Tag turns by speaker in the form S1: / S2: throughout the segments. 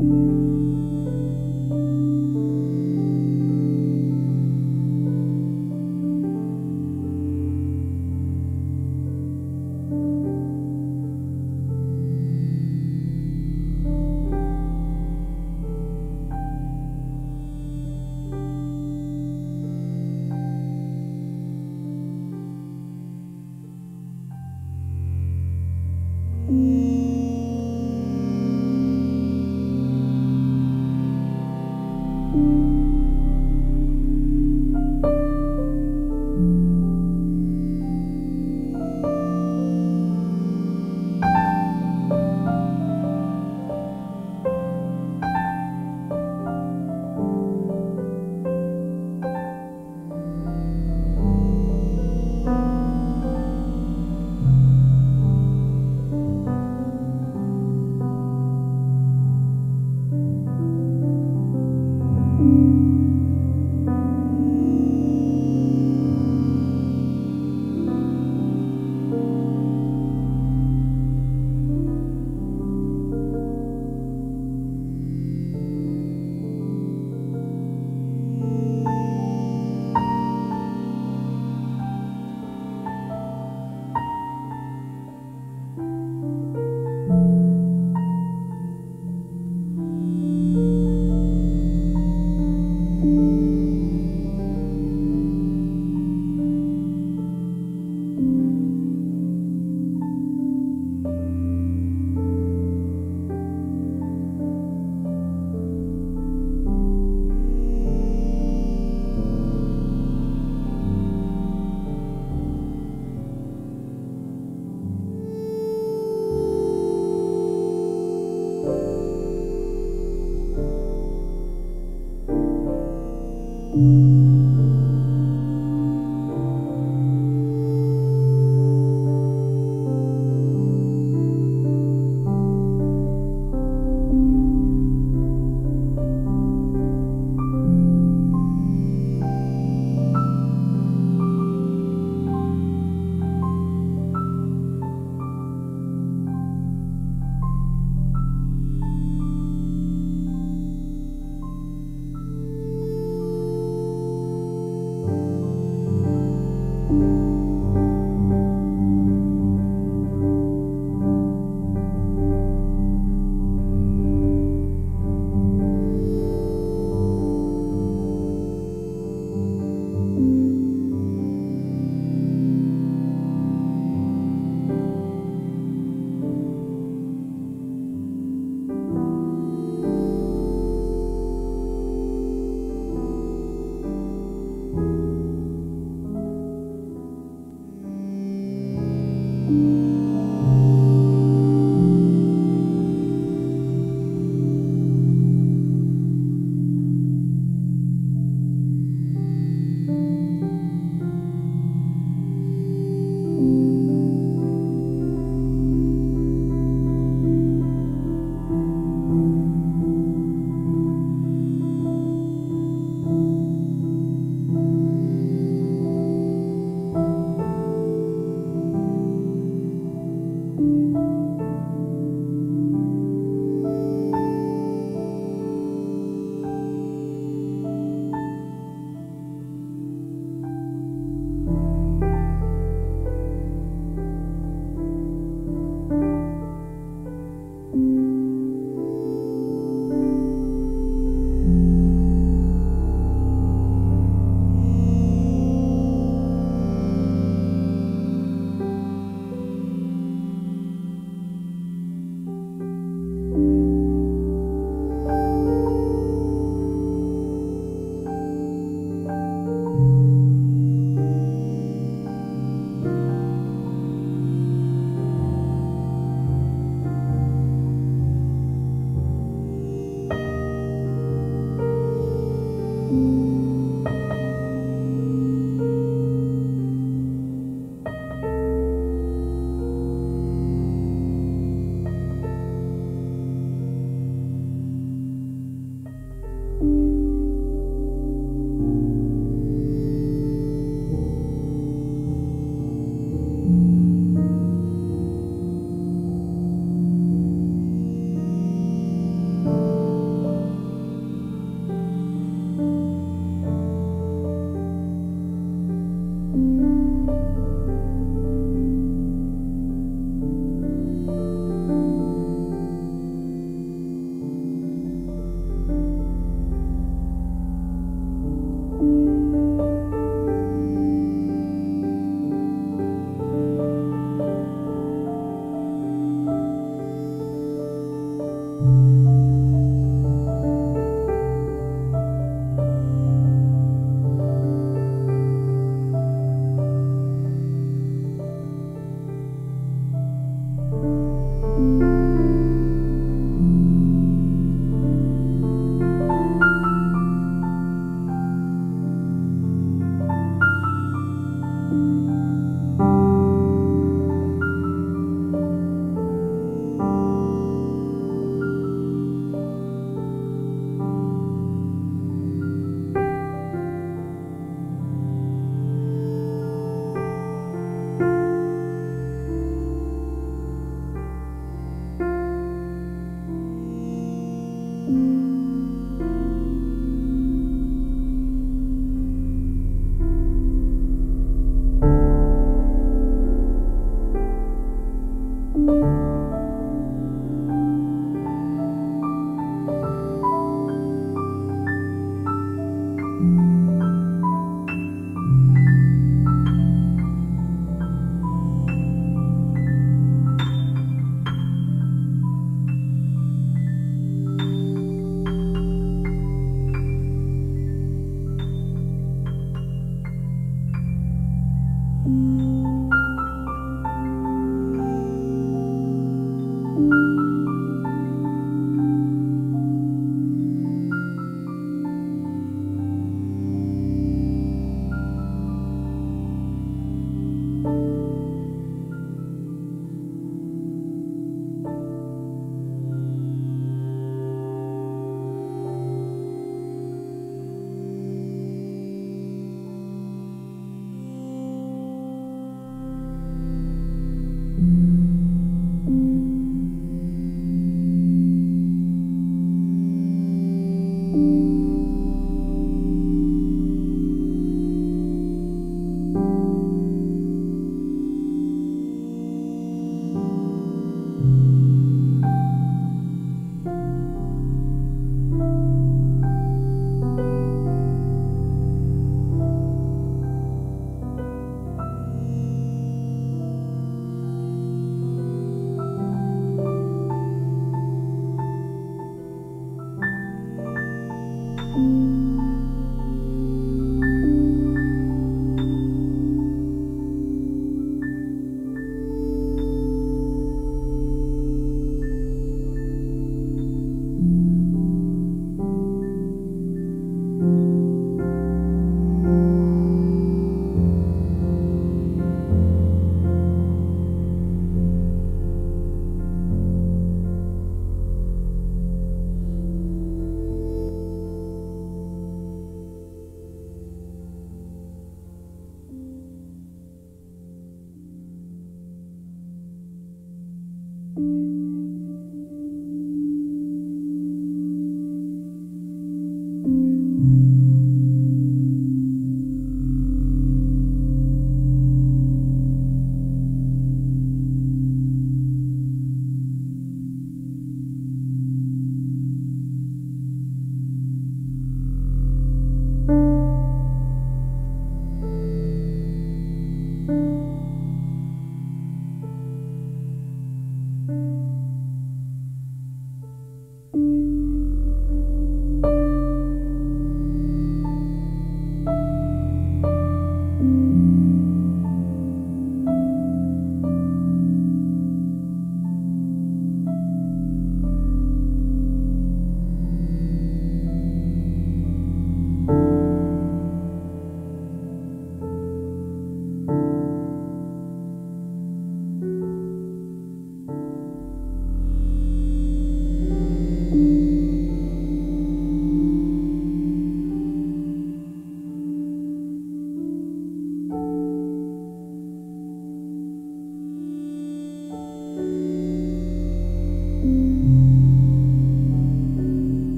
S1: thank you.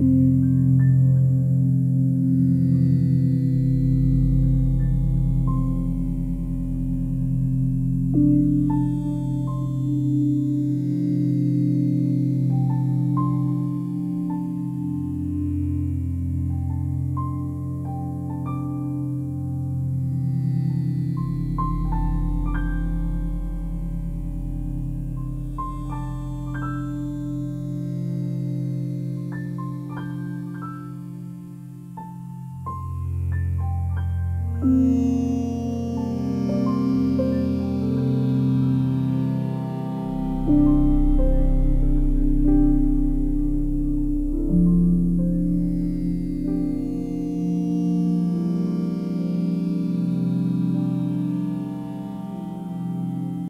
S1: Música